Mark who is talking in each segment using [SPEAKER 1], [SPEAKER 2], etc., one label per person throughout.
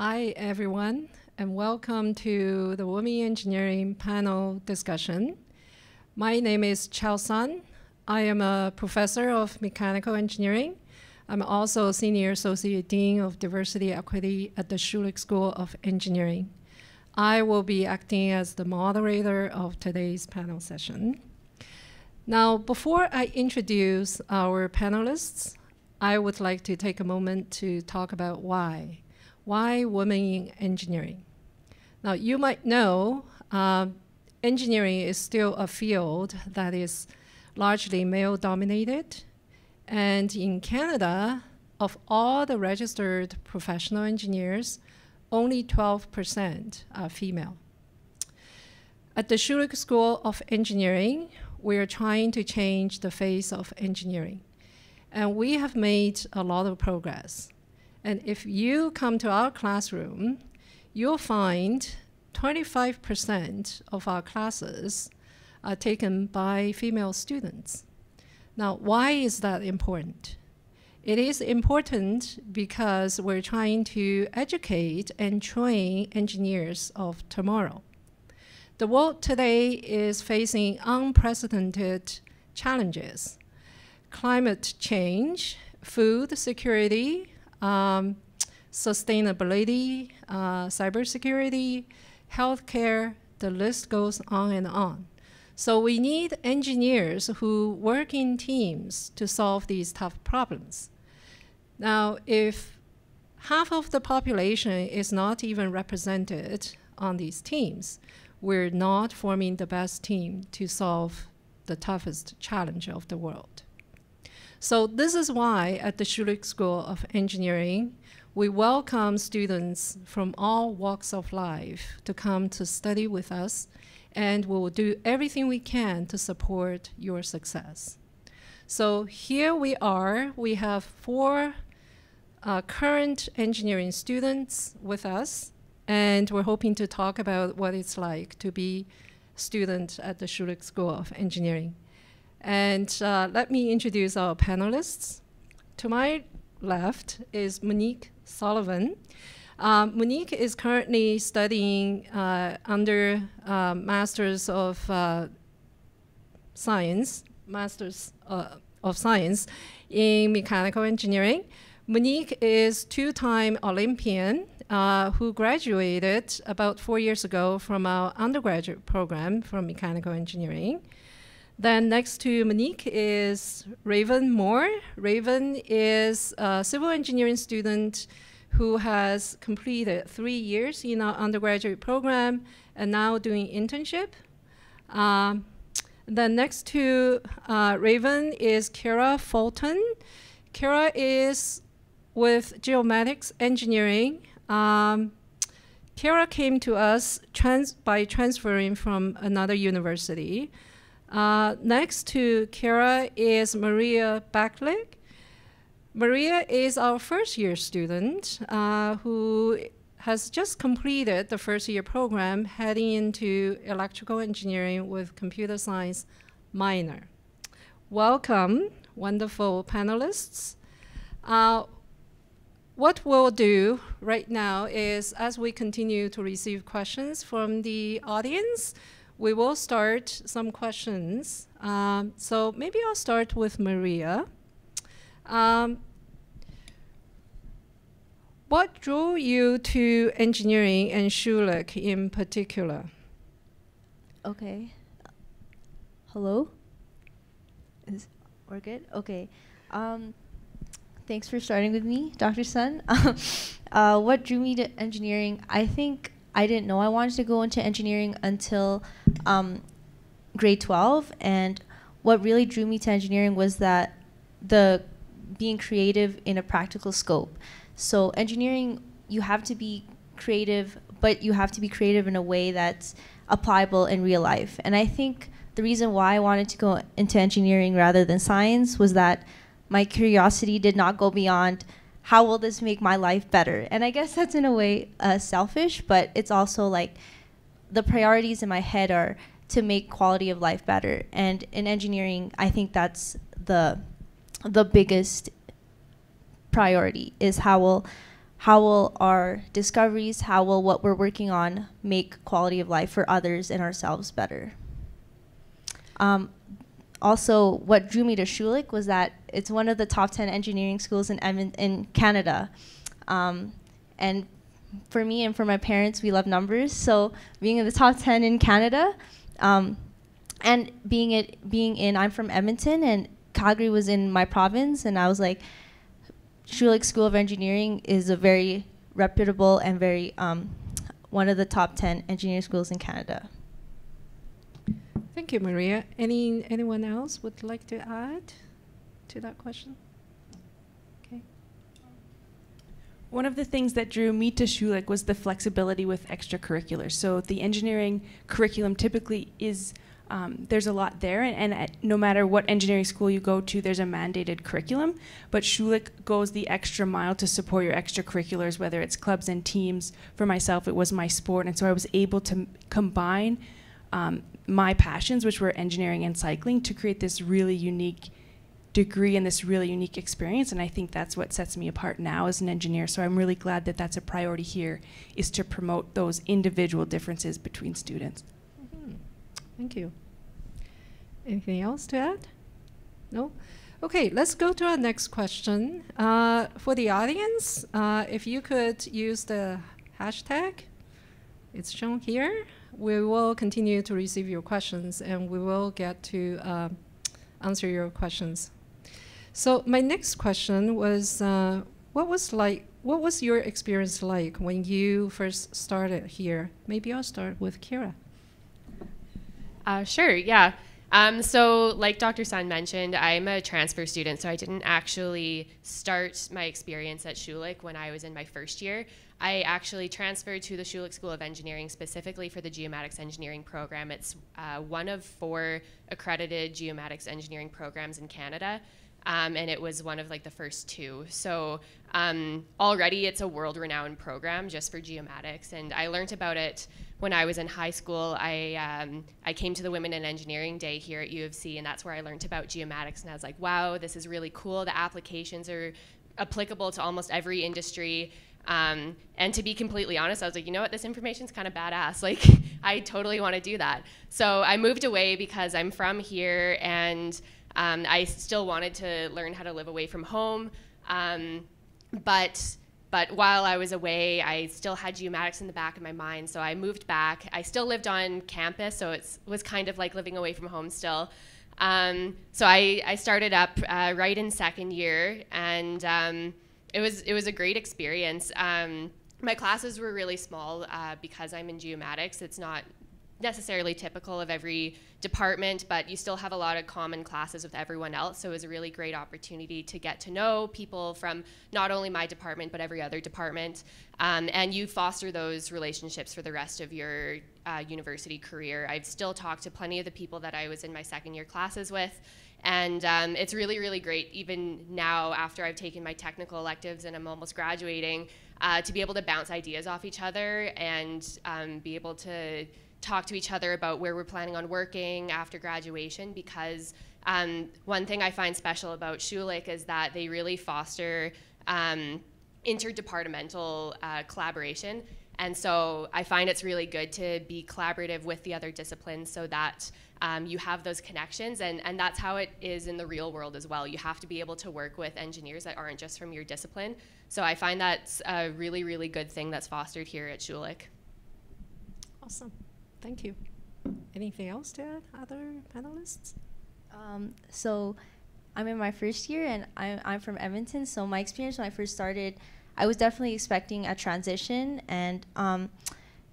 [SPEAKER 1] Hi, everyone, and welcome to the Women Engineering panel discussion. My name is Qiao Sun. I am a professor of mechanical engineering. I'm also Senior Associate Dean of Diversity Equity at the Schulich School of Engineering. I will be acting as the moderator of today's panel session. Now, before I introduce our panelists, I would like to take a moment to talk about why. Why women in engineering? Now, you might know uh, engineering is still a field that is largely male dominated. And in Canada, of all the registered professional engineers, only 12% are female. At the Schulich School of Engineering, we are trying to change the face of engineering. And we have made a lot of progress. And if you come to our classroom, you'll find 25% of our classes are taken by female students. Now, why is that important? It is important because we're trying to educate and train engineers of tomorrow. The world today is facing unprecedented challenges climate change, food security, um, sustainability, uh, cybersecurity, healthcare, the list goes on and on. So we need engineers who work in teams to solve these tough problems. Now, if half of the population is not even represented on these teams, we're not forming the best team to solve the toughest challenge of the world. So this is why at the Schulich School of Engineering, we welcome students from all walks of life to come to study with us and we will do everything we can to support your success. So here we are. We have four uh, current engineering students with us, and we're hoping to talk about what it's like to be a student at the Schulich School of Engineering. And uh, let me introduce our panelists. To my left is Monique Sullivan. Um, Monique is currently studying uh, under uh, Masters of uh, Science, Masters uh, of Science in Mechanical Engineering. Monique is two-time Olympian uh, who graduated about four years ago from our undergraduate program from Mechanical Engineering. Then next to Monique is Raven Moore. Raven is a civil engineering student who has completed three years in our undergraduate program and now doing internship. Um, then next to uh, Raven is Kara Fulton. Kara is with geomatics engineering. Um, Kara came to us trans by transferring from another university. Uh, next to Kara is Maria Backlick. Maria is our first year student uh, who has just completed the first year program heading into electrical engineering with computer science minor. Welcome, wonderful panelists. Uh, what we'll do right now is as we continue to receive questions from the audience, we will start some questions. Um, so maybe I'll start with Maria. Um, what drew you to engineering and Schulich in particular?
[SPEAKER 2] Okay. Hello? Is we're good? Okay. Um, thanks for starting with me, Dr. Sun. uh, what drew me to engineering? I think I didn't know I wanted to go into engineering until um, grade 12. And what really drew me to engineering was that the being creative in a practical scope. So engineering, you have to be creative, but you have to be creative in a way that's applicable in real life. And I think the reason why I wanted to go into engineering rather than science was that my curiosity did not go beyond how will this make my life better. And I guess that's in a way uh, selfish, but it's also like the priorities in my head are to make quality of life better. And in engineering, I think that's the the biggest priority is how will how will our discoveries, how will what we're working on make quality of life for others and ourselves better? Um, also, what drew me to Schulich was that it's one of the top 10 engineering schools in, in Canada. Um, and for me and for my parents, we love numbers. So being in the top 10 in Canada, um, and being it being in, I'm from Edmonton, and Calgary was in my province, and I was like, Schulich School of Engineering is a very reputable and very um, one of the top 10 engineering schools in Canada.
[SPEAKER 1] Thank you, Maria. Any anyone else would like to add to that question? Okay.
[SPEAKER 3] One of the things that drew me to Schulich was the flexibility with extracurriculars. So the engineering curriculum typically is um, there's a lot there, and, and at, no matter what engineering school you go to, there's a mandated curriculum. But Schulich goes the extra mile to support your extracurriculars, whether it's clubs and teams. For myself, it was my sport, and so I was able to combine um, my passions, which were engineering and cycling, to create this really unique degree and this really unique experience. And I think that's what sets me apart now as an engineer. So I'm really glad that that's a priority here, is to promote those individual differences between students.
[SPEAKER 1] Thank you. Anything else to add? No? Okay, let's go to our next question. Uh, for the audience, uh, if you could use the hashtag, it's shown here. We will continue to receive your questions and we will get to uh, answer your questions. So my next question was, uh, what was like, what was your experience like when you first started here? Maybe I'll start with Kira.
[SPEAKER 4] Uh, sure, yeah. Um, so, like Dr. Sun mentioned, I'm a transfer student, so I didn't actually start my experience at Schulich when I was in my first year. I actually transferred to the Schulich School of Engineering specifically for the geomatics engineering program. It's uh, one of four accredited geomatics engineering programs in Canada. Um, and it was one of like the first two. So um, already it's a world-renowned program just for geomatics, and I learned about it when I was in high school, I, um, I came to the Women in Engineering Day here at U of C, and that's where I learned about geomatics. And I was like, wow, this is really cool. The applications are applicable to almost every industry. Um, and to be completely honest, I was like, you know what, this information's kind of badass. Like, I totally want to do that. So I moved away because I'm from here and um, I still wanted to learn how to live away from home. Um, but but while I was away, I still had geomatics in the back of my mind. So I moved back. I still lived on campus, so it was kind of like living away from home still. Um, so I, I started up uh, right in second year, and um, it was it was a great experience. Um, my classes were really small uh, because I'm in geomatics. It's not necessarily typical of every department, but you still have a lot of common classes with everyone else. So it was a really great opportunity to get to know people from not only my department, but every other department. Um, and you foster those relationships for the rest of your uh, university career. I've still talked to plenty of the people that I was in my second year classes with. And um, it's really, really great, even now after I've taken my technical electives and I'm almost graduating, uh, to be able to bounce ideas off each other and um, be able to talk to each other about where we're planning on working after graduation because um, one thing I find special about Schulich is that they really foster um, interdepartmental uh, collaboration. And so I find it's really good to be collaborative with the other disciplines so that um, you have those connections. And, and that's how it is in the real world as well. You have to be able to work with engineers that aren't just from your discipline. So I find that's a really, really good thing that's fostered here at Schulich.
[SPEAKER 1] Awesome. Thank you. Anything else to add, other panelists?
[SPEAKER 2] Um, so I'm in my first year and I'm, I'm from Edmonton. So my experience when I first started, I was definitely expecting a transition. And um,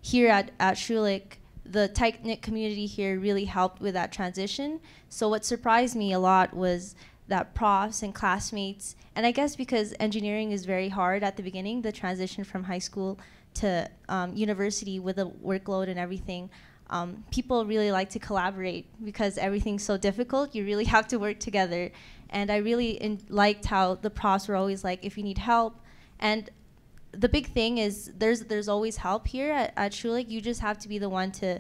[SPEAKER 2] here at, at Schulich, the tight knit community here really helped with that transition. So what surprised me a lot was that profs and classmates, and I guess because engineering is very hard at the beginning, the transition from high school to um, university with the workload and everything, um, people really like to collaborate because everything's so difficult. You really have to work together. And I really liked how the profs were always like, if you need help. And the big thing is there's there's always help here at, at Schulich. You just have to be the one to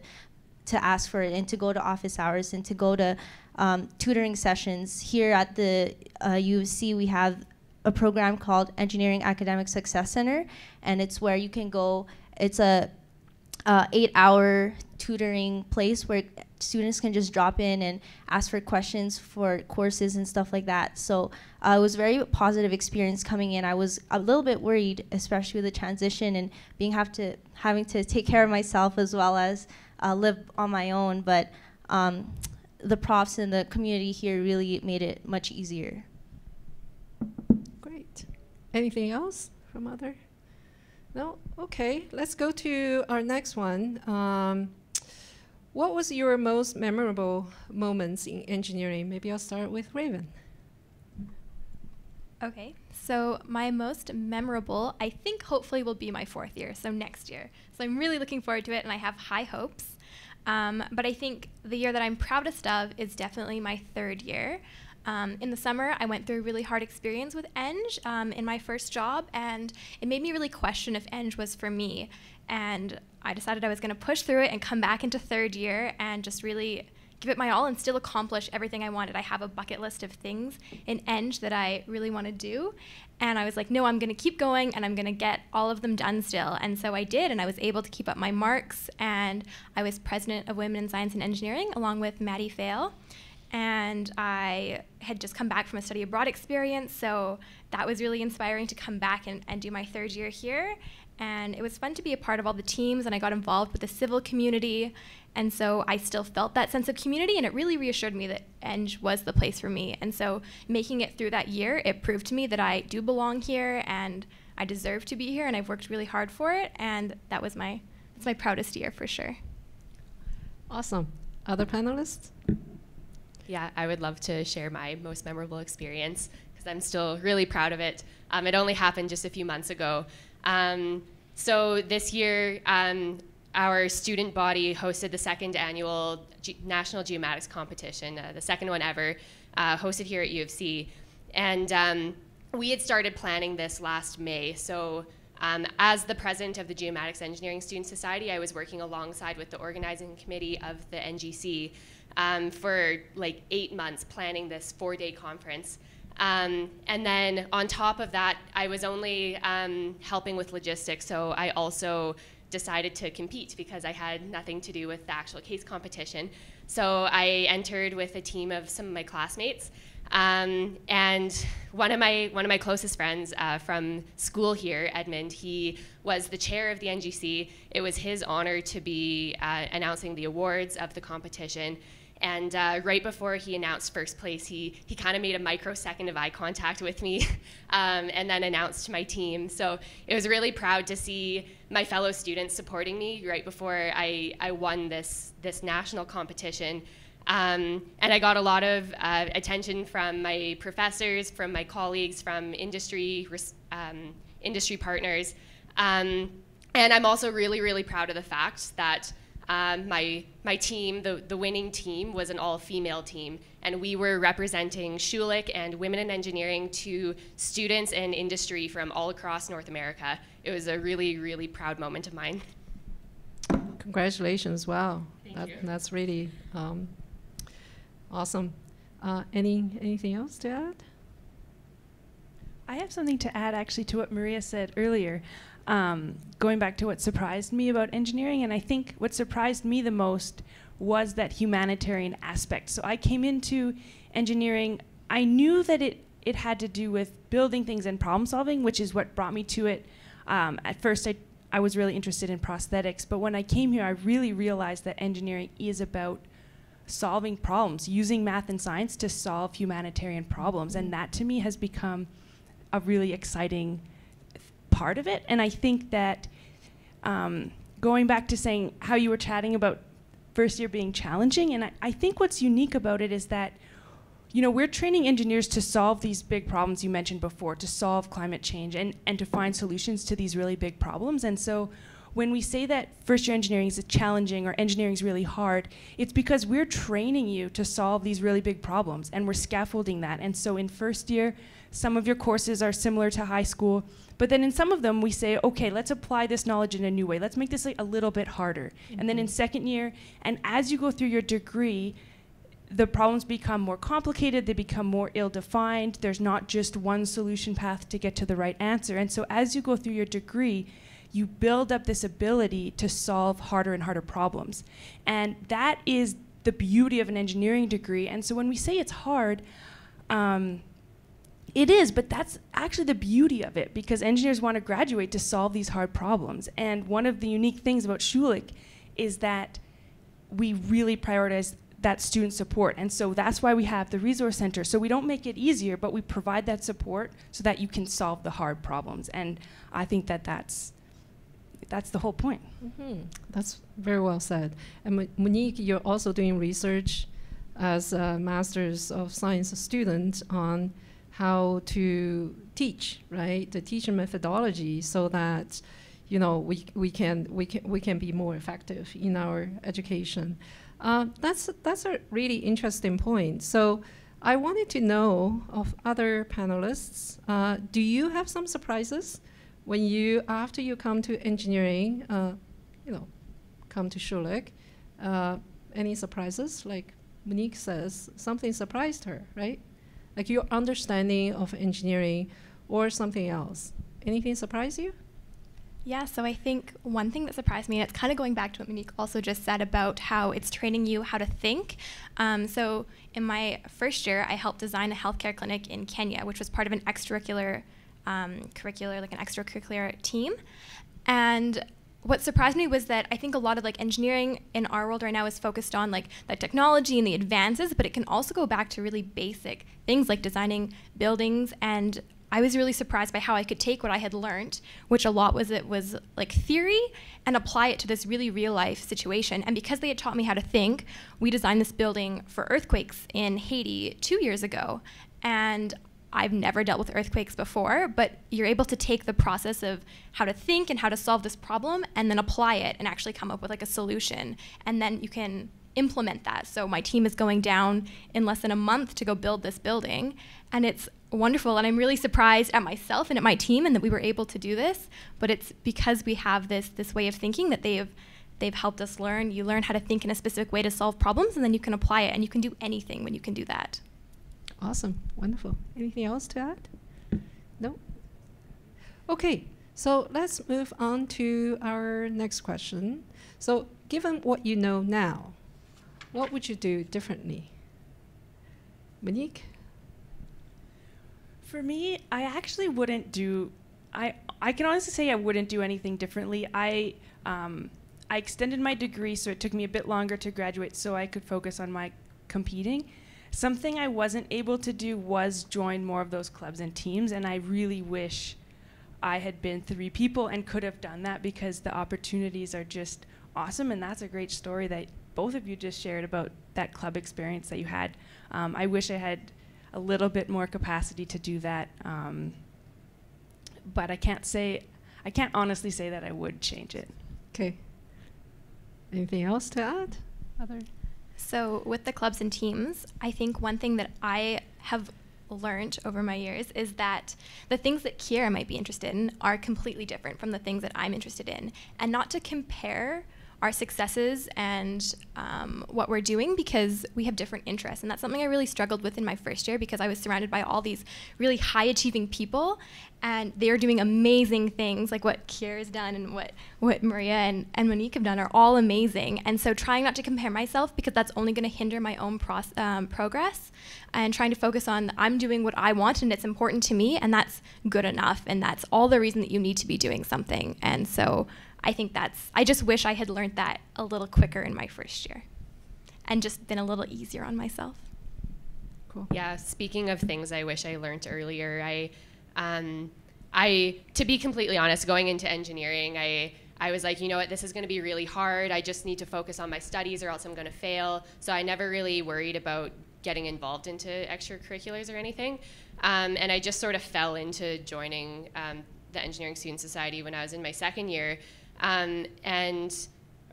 [SPEAKER 2] to ask for it and to go to office hours and to go to um, tutoring sessions. Here at the uh, UC, we have a program called Engineering Academic Success Center, and it's where you can go. It's a uh, eight-hour tutoring place where students can just drop in and ask for questions for courses and stuff like that. So uh, it was a very positive experience coming in. I was a little bit worried, especially with the transition and being have to having to take care of myself as well as uh, live on my own. But um, the profs and the community here really made it much easier.
[SPEAKER 1] Anything else from other? No? Okay, let's go to our next one. Um, what was your most memorable moments in engineering? Maybe I'll start with Raven.
[SPEAKER 5] Okay, so my most memorable, I think hopefully will be my fourth year, so next year. So I'm really looking forward to it and I have high hopes. Um, but I think the year that I'm proudest of is definitely my third year. Um, in the summer, I went through a really hard experience with Eng um, in my first job, and it made me really question if Eng was for me. And I decided I was going to push through it and come back into third year and just really give it my all and still accomplish everything I wanted. I have a bucket list of things in Eng that I really want to do. And I was like, no, I'm going to keep going and I'm going to get all of them done still. And so I did, and I was able to keep up my marks. And I was president of Women in Science and Engineering along with Maddie Fail and I had just come back from a study abroad experience, so that was really inspiring to come back and, and do my third year here. And it was fun to be a part of all the teams, and I got involved with the civil community, and so I still felt that sense of community, and it really reassured me that Eng was the place for me. And so making it through that year, it proved to me that I do belong here, and I deserve to be here, and I've worked really hard for it, and that was my, it's my proudest year for sure.
[SPEAKER 1] Awesome. Other panelists?
[SPEAKER 4] Yeah, I would love to share my most memorable experience because I'm still really proud of it. Um, it only happened just a few months ago. Um, so this year, um, our student body hosted the second annual G National Geomatics Competition, uh, the second one ever, uh, hosted here at U of C. And um, we had started planning this last May. So um, as the president of the Geomatics Engineering Student Society, I was working alongside with the organizing committee of the NGC um, for like eight months planning this four day conference. Um, and then on top of that, I was only um, helping with logistics, so I also decided to compete because I had nothing to do with the actual case competition. So I entered with a team of some of my classmates. Um, and one of my one of my closest friends uh, from school here, Edmund, he was the chair of the NGC. It was his honor to be uh, announcing the awards of the competition. And uh, right before he announced first place, he, he kind of made a microsecond of eye contact with me um, and then announced my team. So it was really proud to see my fellow students supporting me right before I, I won this, this national competition. Um, and I got a lot of uh, attention from my professors, from my colleagues, from industry, um, industry partners. Um, and I'm also really, really proud of the fact that um, my, my team, the, the winning team, was an all female team, and we were representing Schulich and Women in Engineering to students and industry from all across North America. It was a really, really proud moment of mine.
[SPEAKER 1] Congratulations, wow. That, that's really um, awesome. Uh, any, anything else to add?
[SPEAKER 3] I have something to add actually to what Maria said earlier um, going back to what surprised me about engineering, and I think what surprised me the most was that humanitarian aspect. So I came into engineering, I knew that it, it had to do with building things and problem solving, which is what brought me to it. Um, at first, I, I was really interested in prosthetics, but when I came here, I really realized that engineering is about solving problems, using math and science to solve humanitarian problems, and that to me has become a really exciting part of it. And I think that um, going back to saying how you were chatting about first year being challenging, and I, I think what's unique about it is that you know, we're training engineers to solve these big problems you mentioned before, to solve climate change and, and to find solutions to these really big problems. And so when we say that first year engineering is challenging or engineering is really hard, it's because we're training you to solve these really big problems and we're scaffolding that. And so in first year, some of your courses are similar to high school, but then in some of them we say, okay, let's apply this knowledge in a new way. Let's make this like a little bit harder. Mm-hmm. And then in mm-hmm. second year, and as you go through your degree, the problems become more complicated, they become more ill defined. There's not just one solution path to get to the right answer. And so as you go through your degree, you build up this ability to solve harder and harder problems. And that is the beauty of an engineering degree. And so when we say it's hard, um, it is, but that's actually the beauty of it because engineers want to graduate to solve these hard problems. And one of the unique things about Schulich is that we really prioritize that student support. And so that's why we have the resource center. So we don't make it easier, but we provide that support so that you can solve the hard problems. And I think that that's that's the whole point.
[SPEAKER 1] Mm-hmm. That's very well said. And Monique, you're also doing research as a Master's of Science student on how to teach, right? The teaching methodology, so that you know we, we can we can we can be more effective in our education. Uh, that's that's a really interesting point. So. I wanted to know of other panelists, uh, do you have some surprises when you after you come to engineering, uh, you know, come to Schulich, uh, any surprises? Like Monique says, something surprised her, right? Like your understanding of engineering or something else. Anything surprise you?
[SPEAKER 5] Yeah, so I think one thing that surprised me, and it's kind of going back to what Monique also just said about how it's training you how to think. Um, so in my first year, I helped design a healthcare clinic in Kenya, which was part of an extracurricular um, curricular, like an extracurricular team. And what surprised me was that I think a lot of like engineering in our world right now is focused on like the technology and the advances, but it can also go back to really basic things like designing buildings. And I was really surprised by how I could take what I had learned, which a lot was it was like theory, and apply it to this really real life situation. And because they had taught me how to think, we designed this building for earthquakes in Haiti two years ago. And I've never dealt with earthquakes before, but you're able to take the process of how to think and how to solve this problem and then apply it and actually come up with like a solution. And then you can implement that. So my team is going down in less than a month to go build this building and it's wonderful and I'm really surprised at myself and at my team and that we were able to do this, but it's because we have this this way of thinking that they've they've helped us learn. You learn how to think in a specific way to solve problems and then you can apply it and you can do anything when you can do that.
[SPEAKER 1] Awesome, wonderful. Anything else to add? No? Okay, so let's move on to our next question. So, given what you know now, what would you do differently? Monique?
[SPEAKER 3] For me, I actually wouldn't do. I I can honestly say I wouldn't do anything differently. I um, I extended my degree, so it took me a bit longer to graduate, so I could focus on my competing. Something I wasn't able to do was join more of those clubs and teams, and I really wish I had been three people and could have done that because the opportunities are just awesome, and that's a great story that both of you just shared about that club experience that you had. Um, I wish I had a little bit more capacity to do that, um, but I can't say, I can't honestly say that I would change it.
[SPEAKER 1] Okay. Anything else to add? Other
[SPEAKER 5] so, with the clubs and teams, I think one thing that I have learned over my years is that the things that Kiera might be interested in are completely different from the things that I'm interested in. And not to compare our successes and um, what we're doing because we have different interests. And that's something I really struggled with in my first year because I was surrounded by all these really high achieving people and they're doing amazing things like what Kiera's done and what, what Maria and, and Monique have done are all amazing. And so trying not to compare myself because that's only going to hinder my own um, progress and trying to focus on I'm doing what I want and it's important to me and that's good enough and that's all the reason that you need to be doing something. And so I think that's, I just wish I had learned that a little quicker in my first year and just been a little easier on myself.
[SPEAKER 4] Cool. Yeah, speaking of things I wish I learned earlier, I, um, I, to be completely honest, going into engineering, I, I was like, you know what, this is going to be really hard. I just need to focus on my studies or else I'm going to fail. So I never really worried about getting involved into extracurriculars or anything. Um, and I just sort of fell into joining um, the Engineering Student Society when I was in my second year. Um, and,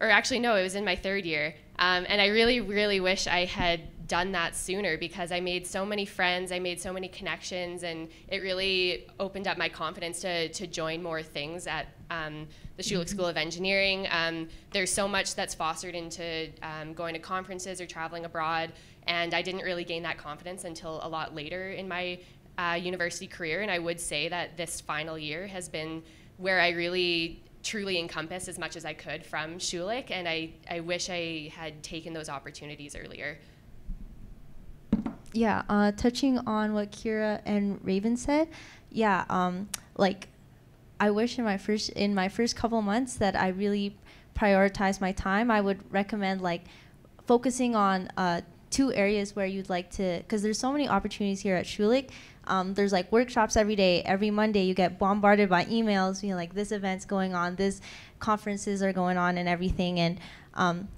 [SPEAKER 4] or actually, no, it was in my third year. Um, and I really, really wish I had done that sooner because I made so many friends, I made so many connections, and it really opened up my confidence to, to join more things at um, the Schulich School of Engineering. Um, there's so much that's fostered into um, going to conferences or traveling abroad, and I didn't really gain that confidence until a lot later in my uh, university career. And I would say that this final year has been where I really truly encompass as much as I could from Schulich, and I, I wish I had taken those opportunities earlier.
[SPEAKER 2] Yeah, uh, touching on what Kira and Raven said, yeah, um, like I wish in my first in my first couple months that I really prioritize my time. I would recommend like focusing on uh, two areas where you'd like to, because there's so many opportunities here at Schulich. Um, there's like workshops every day. Every Monday, you get bombarded by emails. You know, like this event's going on, this conferences are going on, and everything. And um,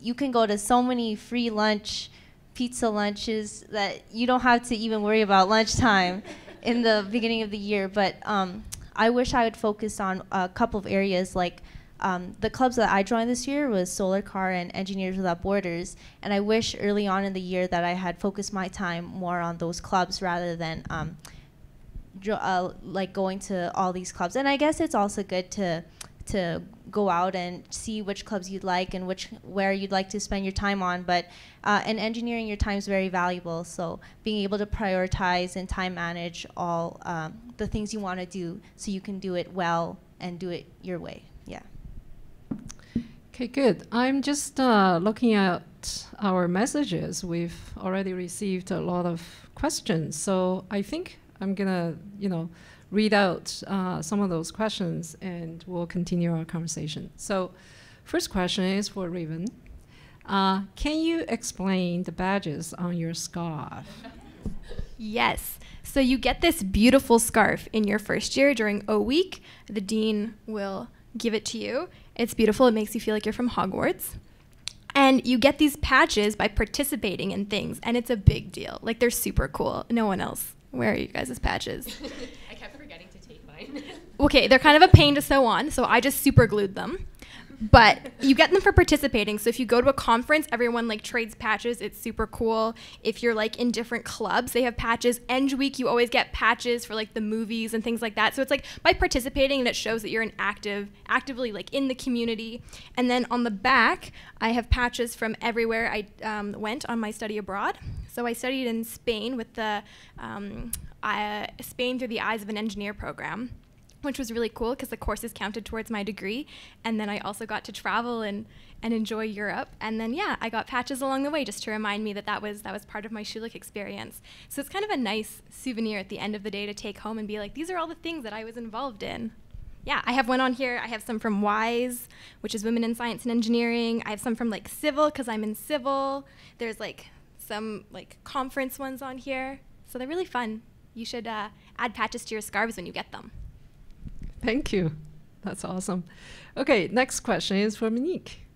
[SPEAKER 2] you can go to so many free lunch pizza lunches that you don't have to even worry about lunchtime in the beginning of the year. But um, I wish I would focus on a couple of areas like um, the clubs that I joined this year was Solar Car and Engineers Without Borders, and I wish early on in the year that I had focused my time more on those clubs rather than um, uh, like going to all these clubs. And I guess it's also good to to go out and see which clubs you'd like and which where you'd like to spend your time on. But uh, in engineering, your time is very valuable. So being able to prioritize and time manage all um, the things you want to do, so you can do it well and do it your way.
[SPEAKER 1] Okay, good. I'm just uh, looking at our messages. We've already received a lot of questions, so I think I'm gonna, you know read out uh, some of those questions and we'll continue our conversation. So, first question is for Raven. Uh, can you explain the badges on your scarf?
[SPEAKER 5] yes. So you get this beautiful scarf in your first year during O week. The dean will give it to you. It's beautiful. It makes you feel like you're from Hogwarts. And you get these patches by participating in things, and it's a big deal. Like they're super cool. No one else. Where are you guys' patches? I kept forgetting to take mine. okay, they're kind of a pain to sew on, so I just super glued them. But you get them for participating. So if you go to a conference, everyone like trades patches. It's super cool. If you're like in different clubs, they have patches. Eng week, you always get patches for like the movies and things like that. So it's like by participating, and it shows that you're an active, actively like in the community. And then on the back, I have patches from everywhere I um, went on my study abroad. So I studied in Spain with the um, Spain through the eyes of an engineer program which was really cool because the courses counted towards my degree. And then I also got to travel and, and enjoy Europe. And then, yeah, I got patches along the way just to remind me that that was, that was part of my Schulich experience. So it's kind of a nice souvenir at the end of the day to take home and be like, these are all the things that I was involved in. Yeah, I have one on here. I have some from WISE, which is Women in Science and Engineering. I have some from like Civil because I'm in Civil. There's like some like conference ones on here. So they're really fun. You should uh, add patches to your scarves when you get them.
[SPEAKER 1] Thank you. That's awesome. Okay, next question is for Monique.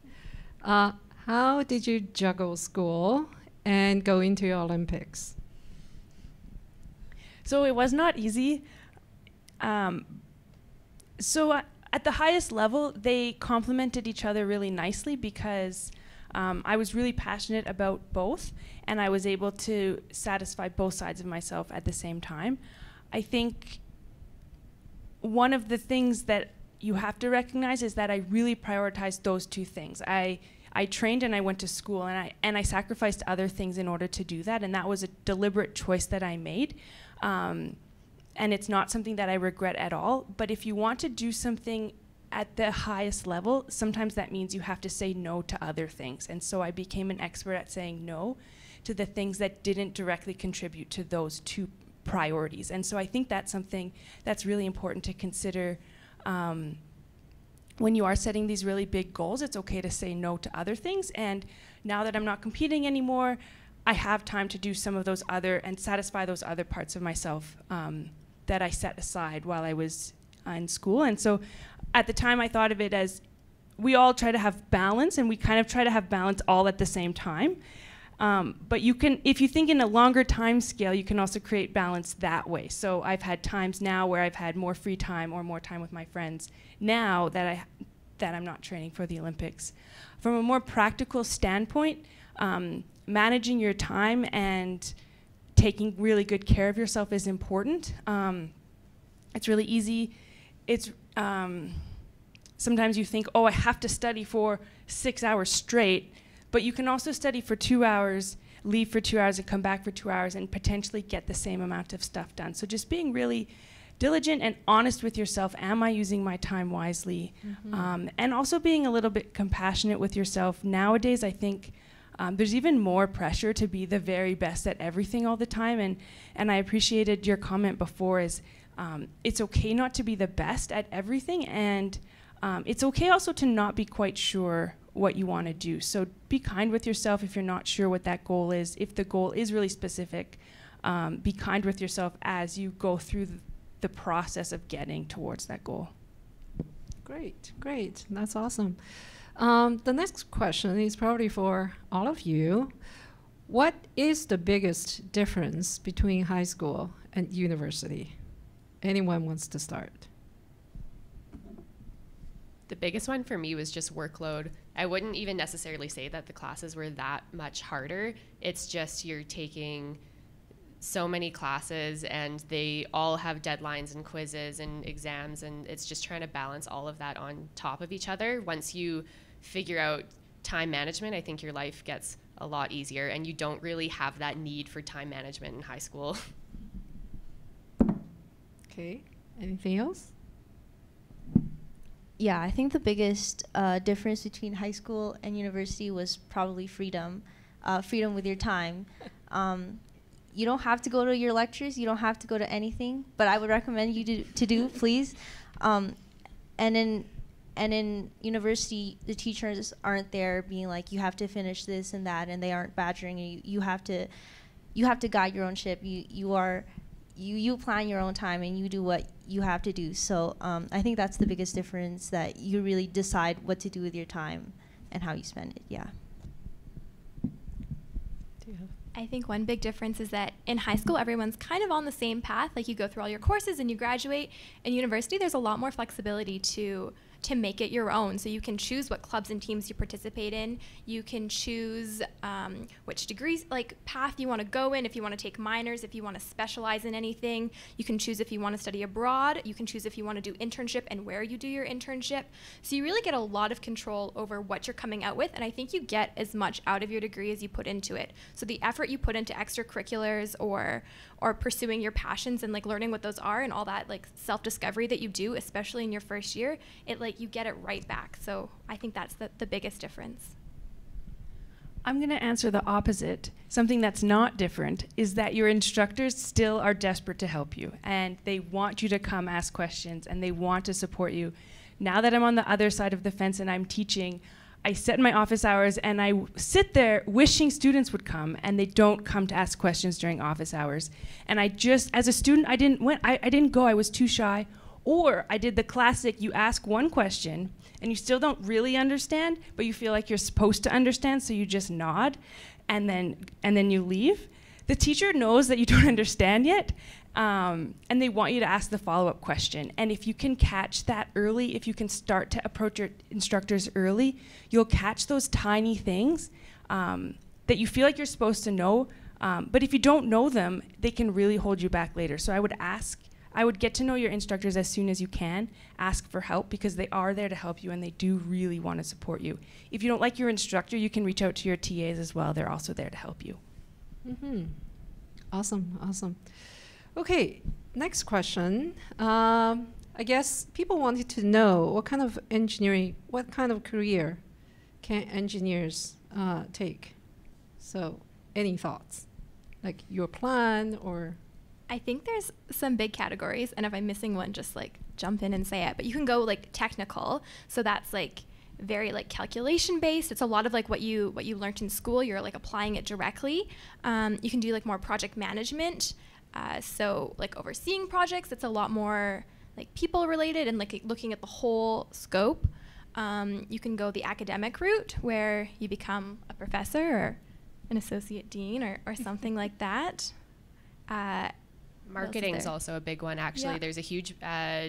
[SPEAKER 1] Uh, how did you juggle school and go into your Olympics?
[SPEAKER 3] So it was not easy. Um, so uh, at the highest level, they complemented each other really nicely because um, I was really passionate about both, and I was able to satisfy both sides of myself at the same time. I think one of the things that you have to recognize is that I really prioritized those two things. I I trained and I went to school and I and I sacrificed other things in order to do that, and that was a deliberate choice that I made. Um, and it's not something that I regret at all. But if you want to do something at the highest level, sometimes that means you have to say no to other things. And so I became an expert at saying no to the things that didn't directly contribute to those two priorities. And so I think that's something that's really important to consider. Um, when you are setting these really big goals, it's okay to say no to other things. And now that I'm not competing anymore, I have time to do some of those other and satisfy those other parts of myself um, that I set aside while I was uh, in school. And so at the time, I thought of it as we all try to have balance, and we kind of try to have balance all at the same time. Um, but you can, if you think in a longer time scale, you can also create balance that way. So I've had times now where I've had more free time or more time with my friends now that I that I'm not training for the Olympics. From a more practical standpoint, um, managing your time and taking really good care of yourself is important. Um, it's really easy. It's um, sometimes you think, oh, I have to study for six hours straight, but you can also study for two hours, leave for two hours, and come back for two hours, and potentially get the same amount of stuff done. So just being really diligent and honest with yourself. Am I using my time wisely? Mm-hmm. Um, and also being a little bit compassionate with yourself. Nowadays, I think um, there's even more pressure to be the very best at everything all the time. And, and I appreciated your comment before is um, it's okay not to be the best at everything. And um, it's okay also to not be quite sure what you want to do. So be kind with yourself if you're not sure what that goal is. If the goal is really specific, um, be kind with yourself as you go through the, process of getting towards that goal.
[SPEAKER 1] Great, great. That's awesome. Um, the next question is probably for all of you. What is the biggest difference between high school and university? Anyone wants to start?
[SPEAKER 4] The biggest one for me was just workload. I wouldn't even necessarily say that the classes were that much harder. It's just you're taking so many classes and they all have deadlines and quizzes and exams and it's just trying to balance all of that on top of each other. Once you figure out time management, I think your life gets a lot easier and you don't really have that need for time management in high school.
[SPEAKER 1] Okay. Anything else?
[SPEAKER 2] Yeah, I think the biggest uh, difference between high school and university was probably freedom, uh, freedom with your time. Um, you don't have to go to your lectures. You don't have to go to anything, but I would recommend you to, to do, please. Um, and in and in university, the teachers aren't there being like, you have to finish this and that, and they aren't badgering you. You have to, you have to guide your own ship. You you are, you you plan your own time and you do what you have to do. So um, I think that's the biggest difference that you really decide what to do with your time and how you spend it. Yeah.
[SPEAKER 5] I think one big difference is that in high school, everyone's kind of on the same path. Like you go through all your courses and you graduate. In university, there's a lot more flexibility to to make it your own. So you can choose what clubs and teams you participate in. You can choose um, which degrees, like path you want to go in. If you want to take minors, if you want to specialize in anything, you can choose if you want to study abroad. You can choose if you want to do internship and where you do your internship. So you really get a lot of control over what you're coming out with. And I think you get as much out of your degree as you put into it. So the effort you put into extracurriculars or or pursuing your passions and like learning what those are and all that like self discovery that you do, especially in your first year, it like you get it right back. So I think that's the, the biggest difference.
[SPEAKER 3] I'm going to answer the opposite. Something that's not different is that your instructors still are desperate to help you and they want you to come ask questions and they want to support you. Now that I'm on the other side of the fence and I'm teaching, I set my office hours and I sit there wishing students would come and they don't come to ask questions during office hours. And I just, as a student, I didn't went, I, I didn't go, I was too shy. Or I did the classic, you ask one question and you still don't really understand, but you feel like you're supposed to understand, so you just nod and then and then you leave. The teacher knows that you don't understand yet, um, and they want you to ask the follow up question. And if you can catch that early, if you can start to approach your instructors early, you'll catch those tiny things um, that you feel like you're supposed to know. Um, but if you don't know them, they can really hold you back later. So I would ask, I would get to know your instructors as soon as you can. Ask for help because they are there to help you and they do really want to support you. If you don't like your instructor, you can reach out to your TAs as well. They're also there to help you.
[SPEAKER 1] Mm-hmm. Awesome, awesome. Okay, next question. Um, I guess people wanted to know what kind of engineering, what kind of career can engineers uh, take? So, any thoughts? Like your plan or?
[SPEAKER 5] I think there's some big categories, and if I'm missing one, just like jump in and say it. But you can go like technical, so that's like very like calculation based. It's a lot of like what you what you learned in school. You're like applying it directly. Um, you can do like more project management. Uh, so like overseeing projects, it's a lot more like people related and like looking at the whole scope. Um, you can go the academic route where you become a professor or an associate dean or, or something like that. Uh,
[SPEAKER 4] Marketing is also a big one. Actually, yeah. there's a huge uh,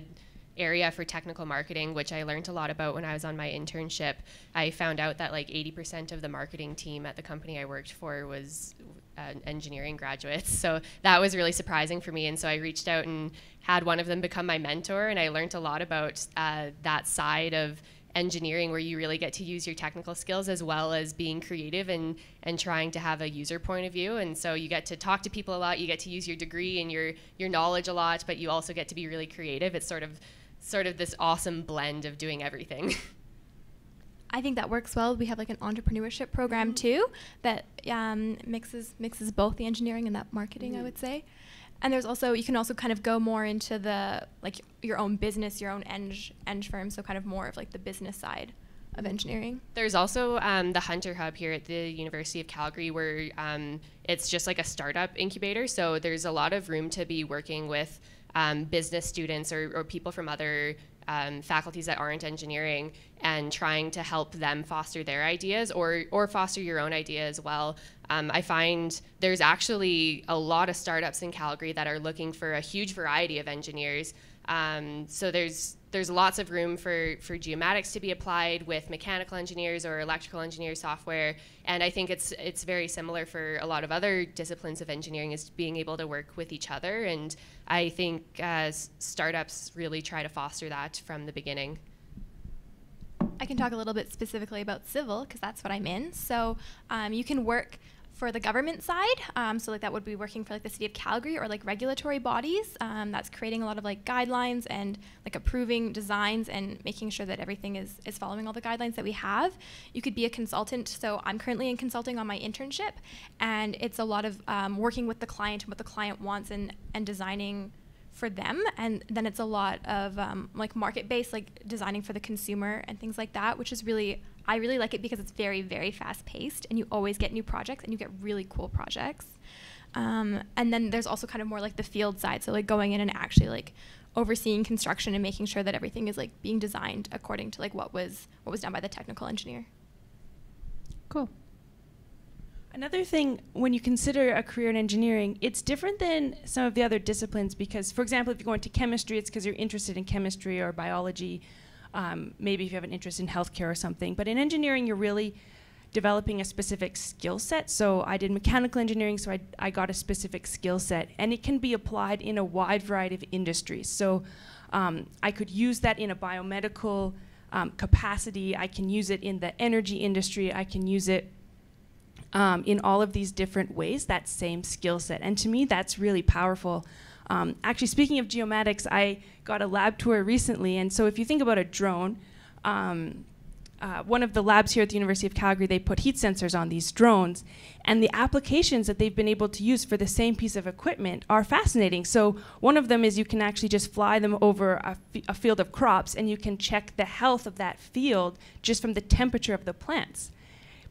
[SPEAKER 4] area for technical marketing, which I learned a lot about when I was on my internship. I found out that like 80% of the marketing team at the company I worked for was uh, engineering graduates. So that was really surprising for me. And so I reached out and had one of them become my mentor, and I learned a lot about uh, that side of engineering where you really get to use your technical skills as well as being creative and and trying to have a user point of view. And so you get to talk to people a lot. You get to use your degree and your your knowledge a lot but you also get to be really creative. It's sort of sort of this awesome blend of doing everything
[SPEAKER 5] I think that works well. We have like an entrepreneurship program mm-hmm. too that um, mixes mixes both the engineering and that marketing. Mm-hmm. I would say, and there's also you can also kind of go more into the like your own business, your own eng eng firm. So kind of more of like the business side of mm-hmm. engineering.
[SPEAKER 4] There's also um, the Hunter Hub here at the University of Calgary, where um, it's just like a startup incubator. So there's a lot of room to be working with um, business students or, or people from other um, faculties that aren't engineering and trying to help them foster their ideas or, or foster your own idea as well. Um, I find there's actually a lot of startups in Calgary that are looking for a huge variety of engineers. Um, so there's there's lots of room for, for geomatics to be applied with mechanical engineers or electrical engineer software. And I think it's it's very similar for a lot of other disciplines of engineering is being able to work with each other. And I think uh, startups really try to foster that from the beginning.
[SPEAKER 5] I can talk a little bit specifically about civil because that's what I'm in. So um, you can work for the government side. Um, so like that would be working for like the city of Calgary or like regulatory bodies. Um, that's creating a lot of like guidelines and like approving designs and making sure that everything is is following all the guidelines that we have. You could be a consultant. So I'm currently in consulting on my internship, and it's a lot of um, working with the client and what the client wants and and designing for them and then it's a lot of um, like market based like designing for the consumer and things like that which is really I really like it because it's very, very fast paced and you always get new projects and you get really cool projects. Um, and then there's also kind of more like the field side. So like going in and actually like overseeing construction and making sure that everything is like being designed according to like what was what was done by the technical engineer.
[SPEAKER 1] Cool.
[SPEAKER 3] Another thing, when you consider a career in engineering, it's different than some of the other disciplines because, for example, if you go into chemistry, it's because you're interested in chemistry or biology um, maybe if you have an interest in healthcare or something. But in engineering, you're really developing a specific skill set. So I did mechanical engineering, so I, I got a specific skill set, and it can be applied in a wide variety of industries. So um, I could use that in a biomedical um, capacity. I can use it in the energy industry. I can use it um, in all of these different ways, that same skill set. And to me, that's really powerful. Um, actually, speaking of geomatics, I got a lab tour recently, and so if you think about a drone, um, uh, one of the labs here at the University of Calgary, they put heat sensors on these drones, and the applications that they've been able to use for the same piece of equipment are fascinating. So one of them is you can actually just fly them over a, a field of crops, and you can check the health of that field just from the temperature of the plants.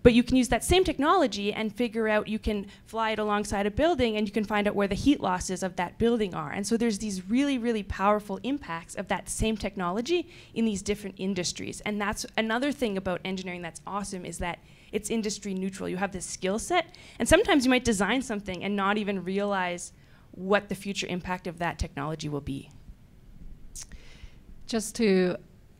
[SPEAKER 3] But you can use that same technology and figure out, you can fly it alongside a building and you can find out where the heat losses of that building are. And so there's these really, really powerful impacts of that same technology in these different industries. And that's another thing about engineering that's awesome is that it's industry neutral. You have this skill set, and sometimes you might design something and not even realize what the future impact of that technology will be.
[SPEAKER 1] Just to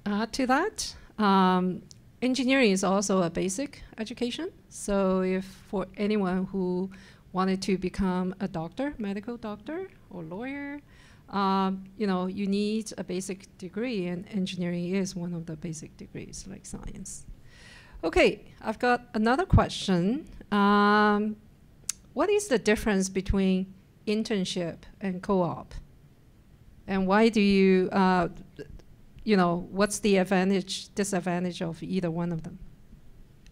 [SPEAKER 1] add to that, um, engineering is also a basic education. So if for anyone who wanted to become a doctor, medical doctor or lawyer, um, you know, you need a basic degree, and engineering is one of the basic degrees, like science. Okay, I've got another question. Um, what is the difference between internship and co-op? And why do you, uh, you know, what's the advantage, disadvantage of either one of them?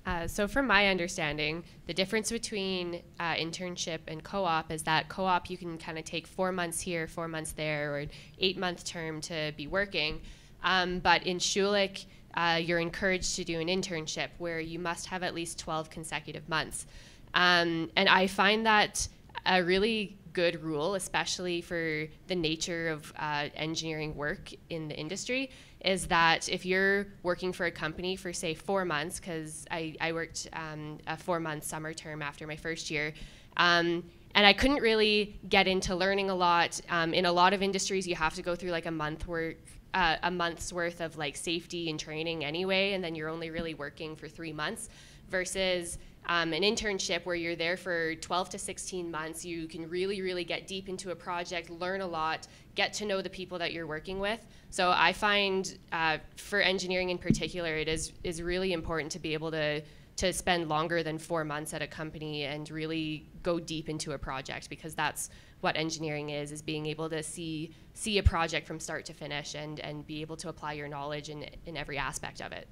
[SPEAKER 4] Uh, so, from my understanding, the difference between uh, internship and co op is that co op you can kind of take four months here, four months there, or an eight month term to be working. Um, but in Schulich, uh, you're encouraged to do an internship where you must have at least 12 consecutive months. Um, and I find that a really good rule, especially for the nature of uh, engineering work in the industry, is that if you're working for a company for, say, four months, because I, I worked um, a four month summer term after my first year, um, and I couldn't really get into learning a lot. Um, in a lot of industries, you have to go through like a month work, uh, a month's worth of like safety and training anyway, and then you're only really working for three months, versus um, an internship where you're there for 12 to 16 months. You can really, really get deep into a project, learn a lot, get to know the people that you're working with. So I find uh, for engineering in particular, it is is really important to be able to to spend longer than four months at a company and really go deep into a project because that's what engineering is is being able to see see a project from start to finish and and be able to apply your knowledge in in every aspect of it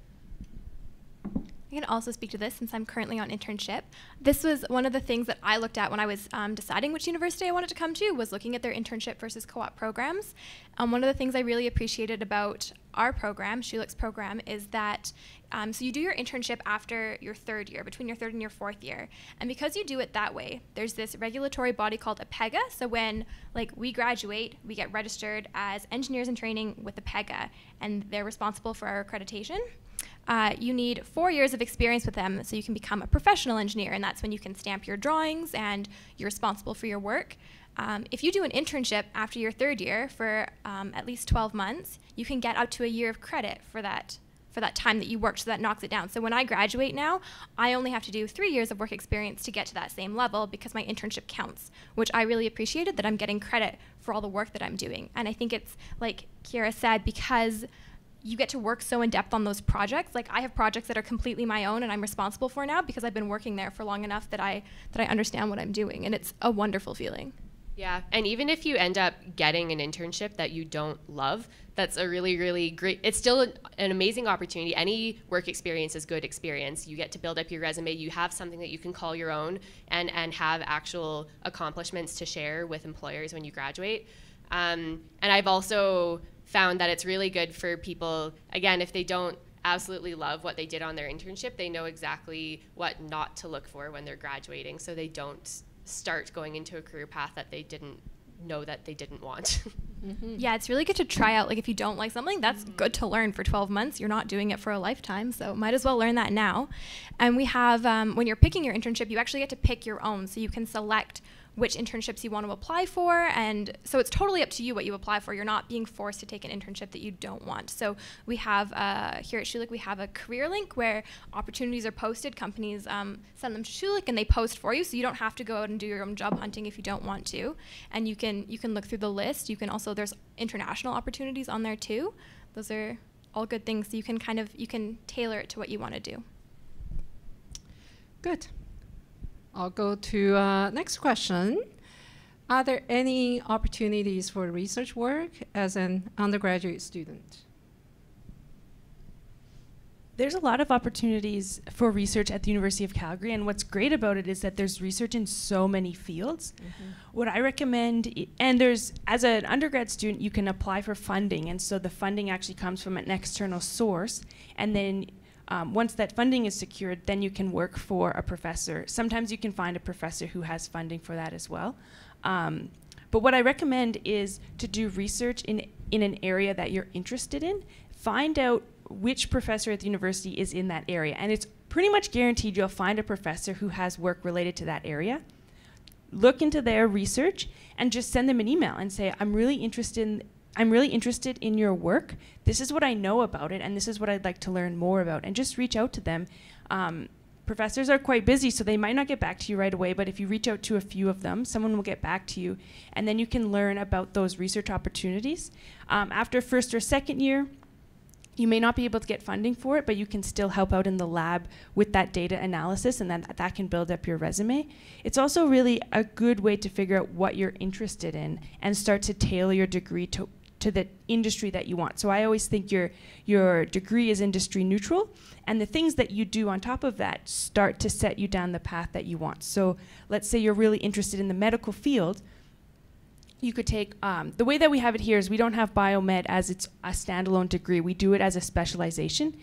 [SPEAKER 5] I can also speak to this since I'm currently on internship. This was one of the things that I looked at when I was um, deciding which university I wanted to come to was looking at their internship versus co-op programs. Um, one of the things I really appreciated about our program, Schulich's program, is that um, so you do your internship after your third year, between your third and your fourth year, and because you do it that way, there's this regulatory body called APEGA. So when like we graduate, we get registered as engineers in training with APEGA, and they're responsible for our accreditation uh, you need four years of experience with them so you can become a professional engineer, and that's when you can stamp your drawings and you're responsible for your work. Um, if you do an internship after your third year for um, at least 12 months, you can get up to a year of credit for that for that time that you worked, so that knocks it down. So when I graduate now, I only have to do three years of work experience to get to that same level because my internship counts, which I really appreciated that I'm getting credit for all the work that I'm doing. And I think it's like Kira said, because you get to work so in depth on those projects. Like I have projects that are completely my own and I'm responsible for now because I've been working there for long enough that I that I understand what I'm doing and it's a wonderful feeling.
[SPEAKER 4] Yeah, and even if you end up getting an internship that you don't love, that's a really really great it's still an, an amazing opportunity. Any work experience is good experience. You get to build up your resume, you have something that you can call your own and and have actual accomplishments to share with employers when you graduate. Um, and I've also found that it's really good for people, again, if they don't absolutely love what they did on their internship, they know exactly what not to look for when they're graduating so they don't start going into a career path that they didn't know that they didn't want.
[SPEAKER 5] mm-hmm. Yeah, it's really good to try out. Like, if you don't like something, that's mm-hmm. good to learn for 12 months. You're not doing it for a lifetime, so might as well learn that now. And we have, um, when you're picking your internship, you actually get to pick your own. So you can select which internships you want to apply for. And so it's totally up to you what you apply for. You're not being forced to take an internship that you don't want. So we have uh, here at Schulich, we have a career link where opportunities are posted. Companies um, send them to Schulich and they post for you. So you don't have to go out and do your own job hunting if you don't want to. And you can you can look through the list. You can also there's international opportunities on there too. Those are all good things. So you can kind of you can tailor it to what you want to do.
[SPEAKER 1] Good. I'll go to uh, next question. Are there any opportunities for research work as an undergraduate student?
[SPEAKER 3] There's a lot of opportunities for research at the University of Calgary, and what's great about it is that there's research in so many fields. Mm-hmm. What I recommend, and there's, as an undergrad student, you can apply for funding, and so the funding actually comes from an external source, and then um, once that funding is secured, then you can work for a professor. Sometimes you can find a professor who has funding for that as well. Um, but what I recommend is to do research in, in an area that you're interested in. Find out which professor at the university is in that area. And it's pretty much guaranteed you'll find a professor who has work related to that area. Look into their research and just send them an email and say, I'm really interested in I'm really interested in your work. This is what I know about it, and this is what I'd like to learn more about. And just reach out to them. Um, professors are quite busy, so they might not get back to you right away, but if you reach out to a few of them, someone will get back to you, and then you can learn about those research opportunities. Um, after first or second year, you may not be able to get funding for it, but you can still help out in the lab with that data analysis, and then th- that can build up your resume. It's also really a good way to figure out what you're interested in and start to tailor your degree to to the industry that you want. So I always think your your degree is industry neutral, and the things that you do on top of that start to set you down the path that you want. So let's say you're really interested in the medical field. You could take um, the way that we have it here is we don't have biomed as it's a standalone degree. We do it as a specialization.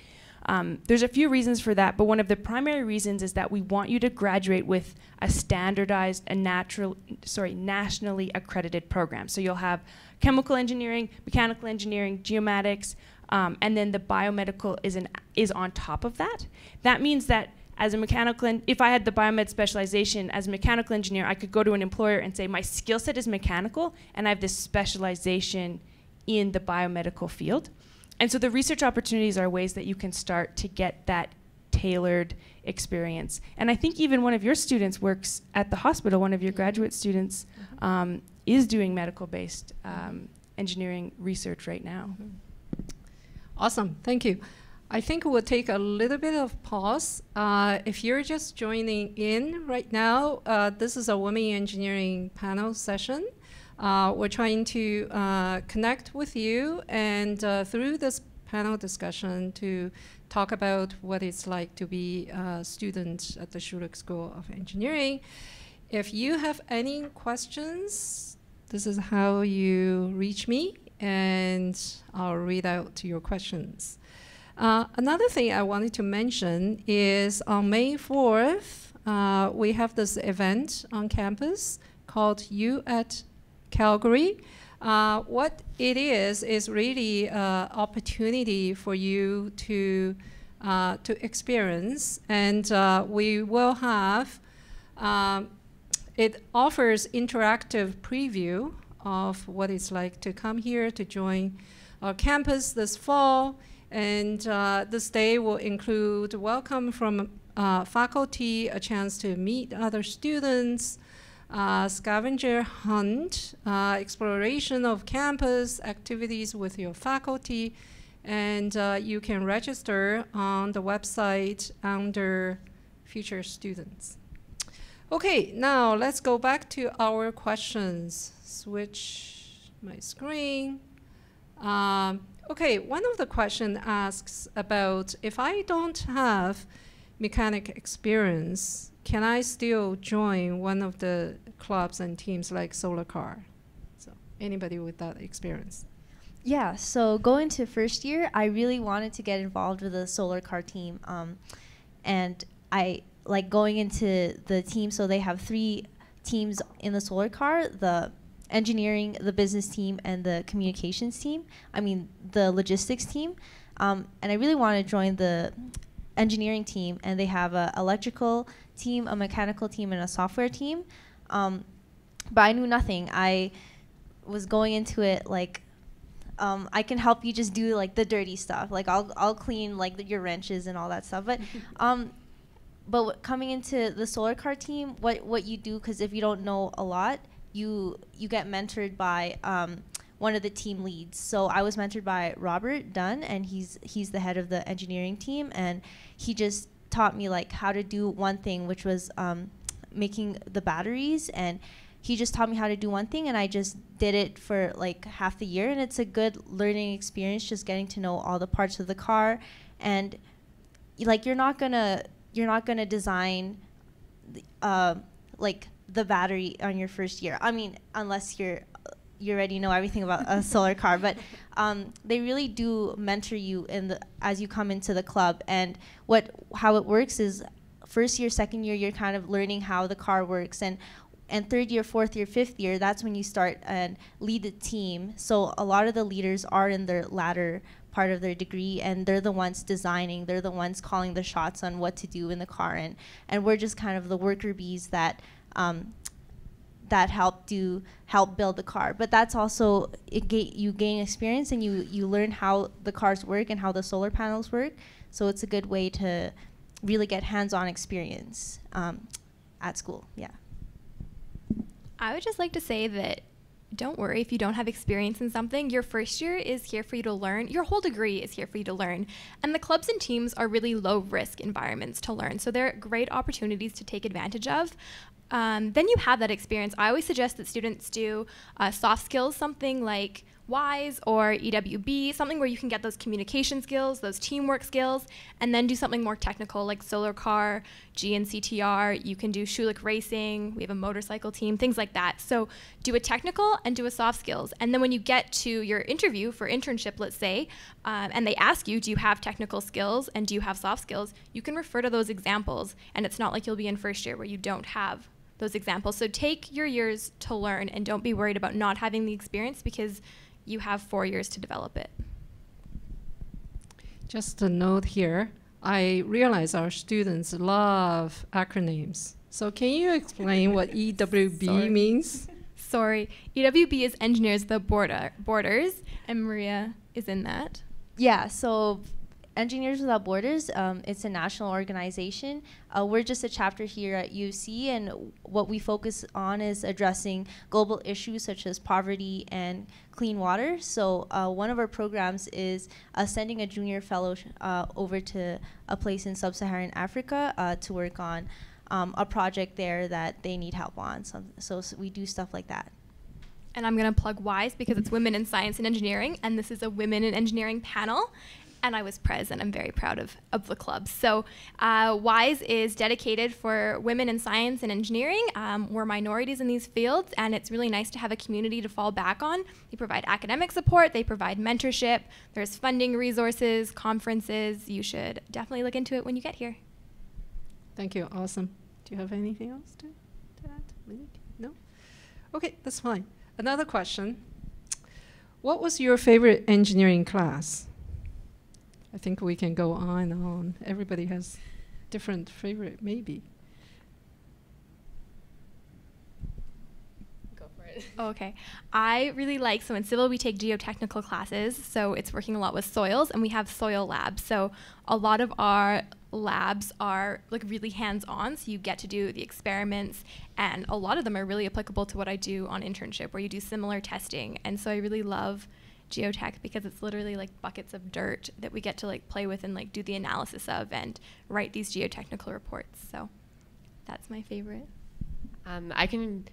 [SPEAKER 3] Um, there's a few reasons for that, but one of the primary reasons is that we want you to graduate with a standardized and natural, sorry, nationally accredited program. So you'll have chemical engineering, mechanical engineering, geomatics, um, and then the biomedical is, an, is on top of that. That means that as a mechanical, if I had the biomed specialization as a mechanical engineer, I could go to an employer and say, my skill set is mechanical, and I have this specialization in the biomedical field. And so the research opportunities are ways that you can start to get that tailored experience. And I think even one of your students works at the hospital, one of your graduate students um, is doing medical based um, engineering research right now.
[SPEAKER 1] Awesome, thank you. I think we'll take a little bit of pause. Uh, if you're just joining in right now, uh, this is a Women in Engineering panel session. Uh, we're trying to uh, connect with you and uh, through this panel discussion to talk about what it's like to be a student at the Schulich School of Engineering. If you have any questions, this is how you reach me, and I'll read out your questions. Uh, another thing I wanted to mention is on May 4th, uh, we have this event on campus called You at Calgary. Uh, what it is is really an opportunity for you to uh, to experience, and uh, we will have. Um, it offers interactive preview of what it's like to come here to join our campus this fall, and uh, this day will include welcome from uh, faculty, a chance to meet other students, uh, scavenger hunt, uh, exploration of campus, activities with your faculty, and uh, you can register on the website under future students. Okay, now let's go back to our questions. Switch my screen. Um, okay, one of the question asks about if I don't have mechanic experience, can I still join one of the clubs and teams like Solar Car? So anybody with that experience?
[SPEAKER 2] Yeah, so going to first year, I really wanted to get involved with the solar car team. Um, and I like going into the team, so they have three teams in the solar car the engineering, the business team, and the communications team. I mean, the logistics team. Um, and I really want to join the engineering team, and they have a electrical team, a mechanical team, and a software team. Um, but I knew nothing. I was going into it like um, I can help you just do like the dirty stuff. Like I'll I'll clean like the, your wrenches and all that stuff. But um, but w- coming into the solar car team, what what you do? Because if you don't know a lot, you you get mentored by um, one of the team leads. So I was mentored by Robert Dunn, and he's he's the head of the engineering team, and he just taught me like how to do one thing, which was um, making the batteries and he just taught me how to do one thing and I just did it for like half the year and it's a good learning experience just getting to know all the parts of the car and like you're not gonna you're not gonna design uh, like the battery on your first year. I mean unless you're you already know everything about a solar car but um, they really do mentor you in the as you come into the club and what how it works is first year second year you're kind of learning how the car works and and third year, fourth year, fifth year, that's when you start and lead the team. So a lot of the leaders are in their latter part of their degree, and they're the ones designing. They're the ones calling the shots on what to do in the car, and and we're just kind of the worker bees that. Um, that help do help build the car, but that's also ga- you gain experience and you you learn how the cars work and how the solar panels work. So it's a good way to really get hands-on experience um, at school. Yeah.
[SPEAKER 5] I would just like to say that don't worry if you don't have experience in something. Your first year is here for you to learn. Your whole degree is here for you to learn. And the clubs and teams are really low risk environments to learn. So they're great opportunities to take advantage of. Um, then you have that experience. I always suggest that students do uh, soft skills, something like WISE or EWB, something where you can get those communication skills, those teamwork skills, and then do something more technical like solar car, GNCTR. You can do Schulich Racing. We have a motorcycle team, things like that. So do a technical and do a soft skills. And then when you get to your interview for internship, let's say, um, and they ask you, do you have technical skills and do you have soft skills? You can refer to those examples. And it's not like you'll be in first year where you don't have those examples. So take your years to learn and don't be worried about not having the experience because you have four years to develop it.
[SPEAKER 1] Just a note here. I realize our students love acronyms. So can you explain what EWB
[SPEAKER 5] Sorry.
[SPEAKER 1] means?
[SPEAKER 5] Sorry, EWB is Engineers the Border Borders, and Maria is in that.
[SPEAKER 2] Yeah, so Engineers Without Borders, um, it's a national organization. Uh, we're just a chapter here at UC, and what we focus on is addressing global issues such as poverty and clean water. So uh, one of our programs is uh, sending a junior fellow uh, over to a place in sub-Saharan Africa uh, to work on um, a project there that they need help on. So, so, so we do stuff like that.
[SPEAKER 5] And I'm going to plug WISE because it's Women in Science and Engineering, and this is a Women in Engineering panel. And I was pres, I'm very proud of, of the club. So, uh, WISE is dedicated for women in science and engineering. Um, we're minorities in these fields, and it's really nice to have a community to fall back on. They provide academic support, they provide mentorship, there's funding resources, conferences. You should definitely look into it when you get here.
[SPEAKER 1] Thank you. Awesome. Do you have anything else to, to add? No? Okay, that's fine. Another question. What was your favorite engineering class? I think we can go on and on. Everybody has different favorite, maybe.
[SPEAKER 4] Go for it.
[SPEAKER 5] Oh, okay. I really like, so in civil, we take geotechnical classes. So it's working a lot with soils, and we have soil labs. So a lot of our labs are like really hands on. So you get to do the experiments, and a lot of them are really applicable to what I do on internship, where you do similar testing. And so I really love geotech because it's literally like buckets of dirt that we get to like play with and like do the analysis of and write these geotechnical reports. So that's my favorite.
[SPEAKER 4] Um, I can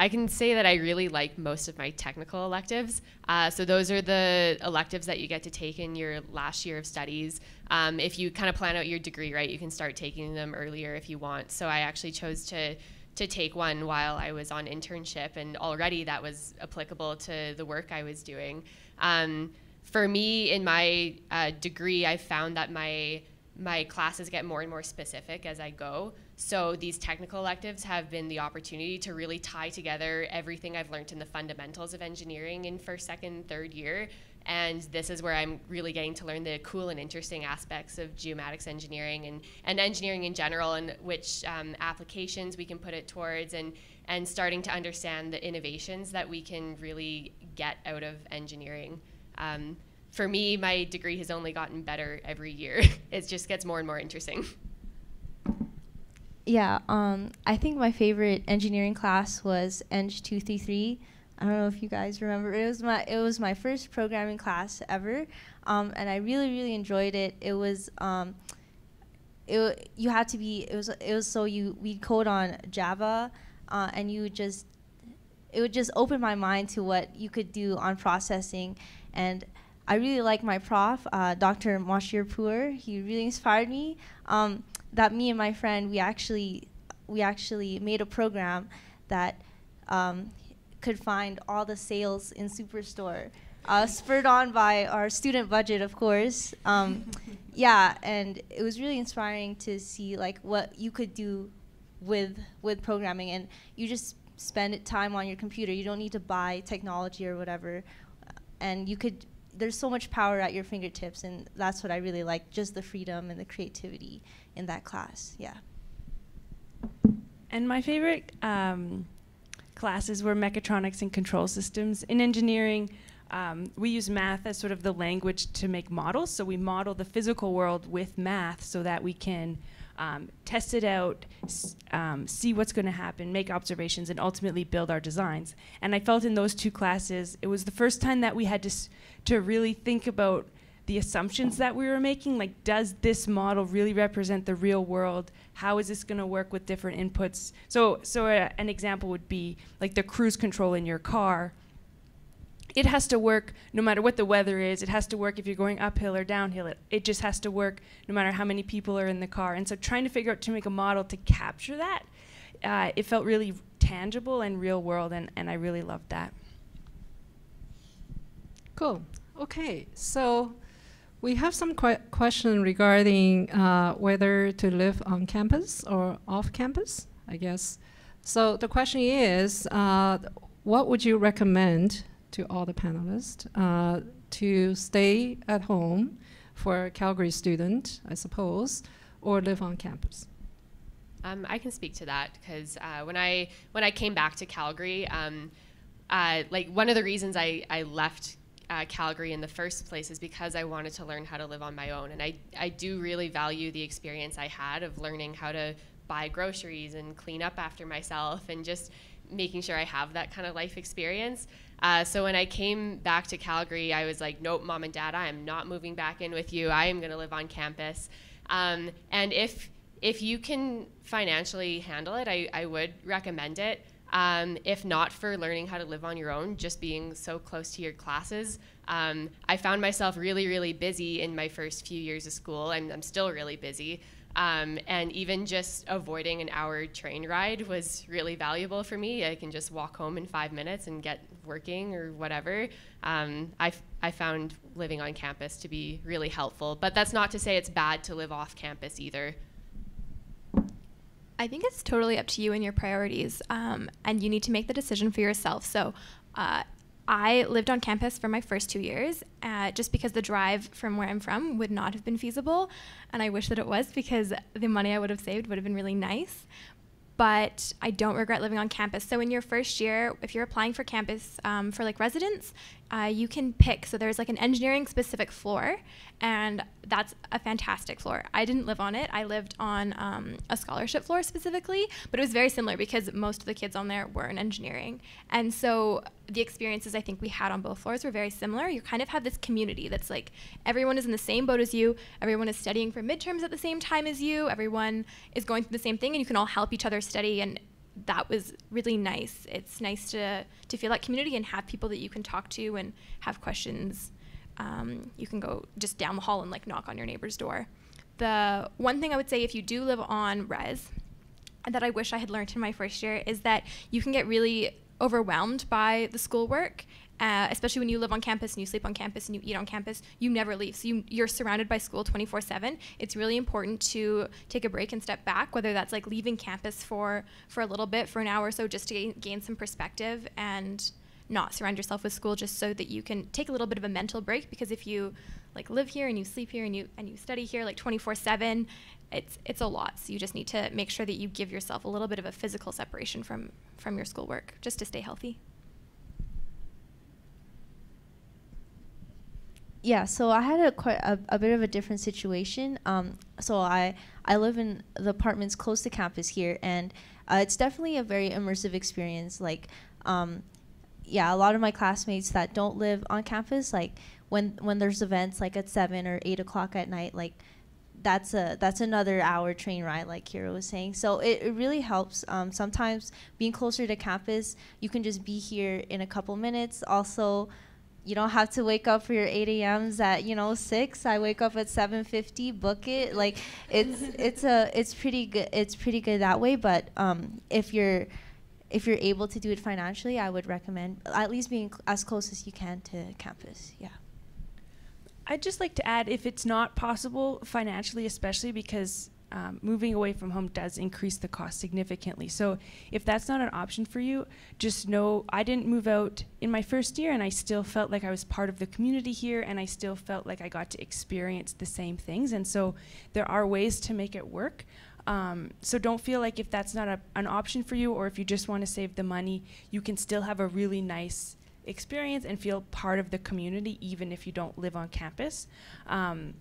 [SPEAKER 4] I can say that I really like most of my technical electives. Uh, so those are the electives that you get to take in your last year of studies. Um, if you kind of plan out your degree right, you can start taking them earlier if you want. So I actually chose to to take one while I was on internship, and already that was applicable to the work I was doing. Um, for me, in my uh, degree, I found that my my classes get more and more specific as I go. So these technical electives have been the opportunity to really tie together everything I've learned in the fundamentals of engineering in first, second, third year. And this is where I'm really getting to learn the cool and interesting aspects of geomatics engineering and, and engineering in general and which um, applications we can put it towards and, and starting to understand the innovations that we can really get out of engineering. Um, for me, my degree has only gotten better every year. it just gets more and more interesting.
[SPEAKER 2] Yeah, um, I think my favorite engineering class was Eng two three three. I don't know if you guys remember. It was my it was my first programming class ever, um, and I really really enjoyed it. It was um, it you had to be it was it was so you we code on Java, uh, and you just it would just open my mind to what you could do on processing, and I really like my prof, uh, Dr. Moshirpour. He really inspired me. Um, that me and my friend we actually we actually made a program that um, could find all the sales in Superstore, uh, spurred on by our student budget, of course. Um, yeah, and it was really inspiring to see like what you could do with with programming, and you just spend time on your computer. You don't need to buy technology or whatever, and you could. There's so much power at your fingertips, and that's what I really like. Just the freedom and the creativity in that class. Yeah.
[SPEAKER 3] And my favorite um, classes were mechatronics and control systems. In engineering, um, we use math as sort of the language to make models. So we model the physical world with math so that we can um, test it out, um, see what's going to happen, make observations, and ultimately build our designs. And I felt in those two classes, it was the first time that we had to, to really think about the assumptions that we were making like does this model really represent the real world? How is this going to work with different inputs? So so uh, an example would be like the cruise control in your car it has to work no matter what the weather is it has to work if you're going uphill or downhill it, it just has to work no matter how many people are in the car and so trying to figure out to make a model to capture that uh, it felt really tangible and real world and, and i really loved that
[SPEAKER 1] Cool. Okay, so we have some que- question regarding uh, whether to live on campus or off campus, I guess. So the question is, uh, what would you recommend to all the panelists uh, to stay at home for a Calgary student, I suppose, or live on campus?
[SPEAKER 4] Um, I can speak to that because uh, when I when I came back to Calgary, um, uh, like one of the reasons I, I left uh, Calgary in the first place is because I wanted to learn how to live on my own, and I I do really value the experience I had of learning how to buy groceries and clean up after myself and just making sure I have that kind of life experience. Uh, so when I came back to Calgary, I was like, nope, mom and dad, I am not moving back in with you. I am going to live on campus. Um, and if if you can financially handle it, I, I would recommend it. Um, if not for learning how to live on your own, just being so close to your classes. Um, I found myself really, really busy in my first few years of school. I'm, I'm still really busy. Um, and even just avoiding an hour train ride was really valuable for me. I can just walk home in five minutes and get working or whatever. Um, I, I found living on campus to be really helpful. But that's not to say it's bad to live off campus either.
[SPEAKER 5] I think it's totally up to you and your priorities, um, and you need to make the decision for yourself. So, uh, I lived on campus for my first two years, uh, just because the drive from where I'm from would not have been feasible, and I wish that it was because the money I would have saved would have been really nice but I don't regret living on campus. So in your first year, if you're applying for campus um, for like residents, uh, you can pick. So there's like an engineering specific floor, and that's a fantastic floor. I didn't live on it. I lived on um, a scholarship floor specifically, but it was very similar because most of the kids on there were in engineering. And so the experiences I think we had on both floors were very similar. You kind of have this community that's like everyone is in the same boat as you, everyone is studying for midterms at the same time as you, everyone is going through the same thing, and you can all help each other study and that was really nice. It's nice to to feel that community and have people that you can talk to and have questions. Um, you can go just down the hall and like knock on your neighbor's door. The one thing I would say if you do live on res that I wish I had learned in my first year is that you can get really overwhelmed by the schoolwork uh, especially when you live on campus and you sleep on campus and you eat on campus, you never leave. So you, you're surrounded by school 24 7. It's really important to take a break and step back, whether that's like leaving campus for, for a little bit, for an hour or so, just to gain, gain some perspective and not surround yourself with school just so that you can take a little bit of a mental break because if you like live here and you sleep here and you and you study here like 24/7 it's it's a lot. So you just need to make sure that you give yourself a little bit of a physical separation from from your schoolwork just to stay healthy.
[SPEAKER 2] Yeah so i had a quite a, a bit of a different situation. Um, so i i live in the apartments close to campus here and uh, it's definitely a very immersive experience. Like um, yeah a lot of my classmates that don't live on campus like when when there's events like at seven or eight o'clock at night like that's a that's another hour train ride like Kira was saying. So it, it really helps. Um, sometimes being closer to campus you can just be here in a couple minutes. Also you don't have to wake up for your 8 a.m.s at you know 6 i wake up at 7.50 book it. Like it's it's a it's pretty good it's pretty good that way. But um, if you're if you're able to do it financially i would recommend at least being cl- as close as you can to campus. Yeah
[SPEAKER 3] I'd just like to add if it's not possible financially, especially because um, moving away from home does increase the cost significantly. So if that's not an option for you, just know I didn't move out in my first year and I still felt like I was part of the community here and I still felt like I got to experience the same things. And so there are ways to make it work. Um, so don't feel like if that's not a, an option for you or if you just want to save the money, you can still have a really nice experience and feel part of the community even if you don't live on campus. Um,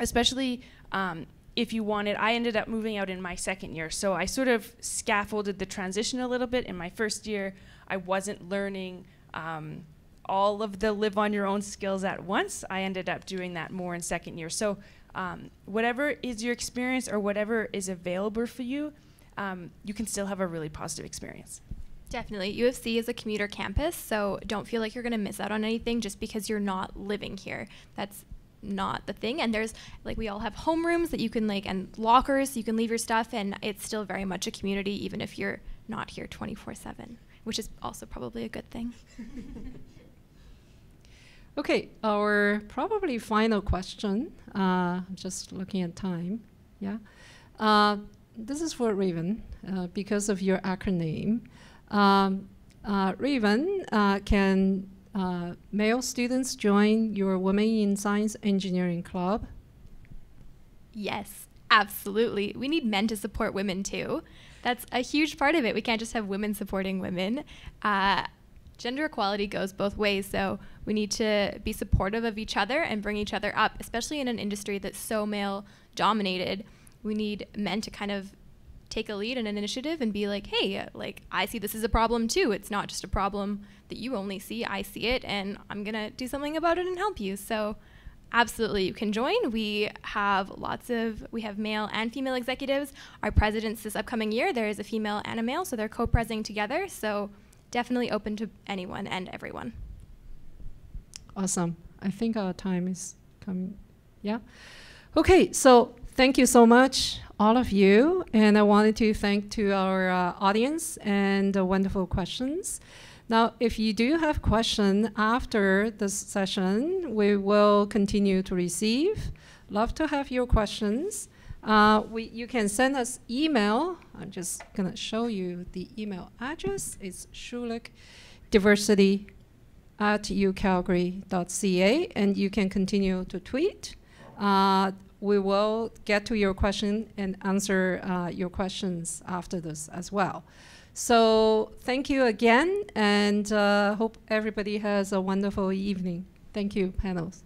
[SPEAKER 3] especially um, if you wanted, I ended up moving out in my second year. So I sort of scaffolded the transition a little bit. In my first year, I wasn't learning um, all of the live on your own skills at once. I ended up doing that more in second year. So um, whatever is your experience or whatever is available for you, um, you can still have a really positive experience.
[SPEAKER 5] Definitely. U of C is a commuter campus, so don't feel like you're going to miss out on anything just because you're not living here. That's not the thing and there's like we all have homerooms that you can like and lockers you can leave your stuff and it's still very much a community even if you're not here 24/7 which is also probably a good thing
[SPEAKER 1] Okay, our probably final question. Uh, just looking at time. Yeah. Uh, this is for Raven uh, because of your acronym. Um, uh, Raven uh, can uh, male students join your Women in Science Engineering Club?
[SPEAKER 5] Yes, absolutely. We need men to support women too. That's a huge part of it. We can't just have women supporting women. Gender equality goes both ways, so we need to be supportive of each other and bring each other up, especially in an industry that's so male dominated. We need men to kind of take a lead in an initiative and be like, hey, like I see this as a problem too. It's not just a problem that you only see. I see it, and I'm gonna do something about it and help you. So, absolutely, you can join. We have lots of we have male and female executives. Our presidents this upcoming year, there is a female and a male, so they're co-presiding together. So, definitely open to anyone and everyone.
[SPEAKER 1] Awesome. I think our time is coming. Yeah. Okay, so thank you so much, all of you. And I wanted to thank to our uh, audience and the wonderful questions. Now, if you do have questions after this session, we will continue to receive. Love to have your questions. Uh, we, you can send us email. I'm just going to show you the email address. It's Schulich Diversity at ucalgary.ca, and you can continue to tweet. Uh, we will get to your question and answer uh, your questions after this as well. So thank you again, and uh, hope everybody has a wonderful evening. Thank you, panels.